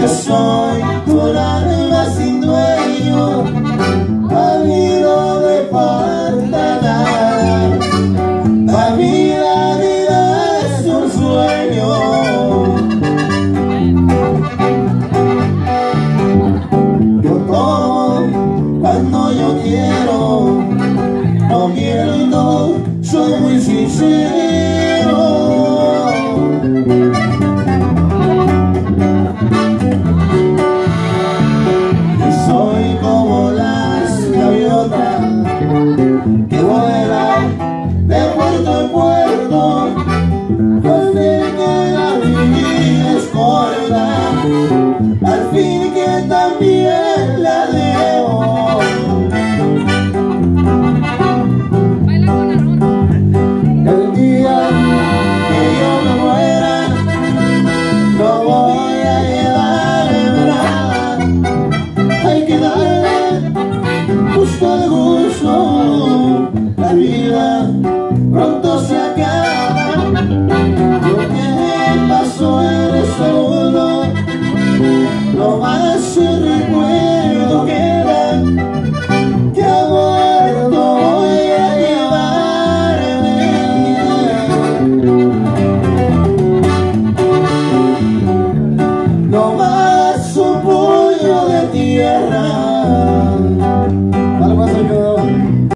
que soy mundo se acaba Lo que pasó eres este solo No más el recuerdo queda Que a bordo voy a llevarme. No más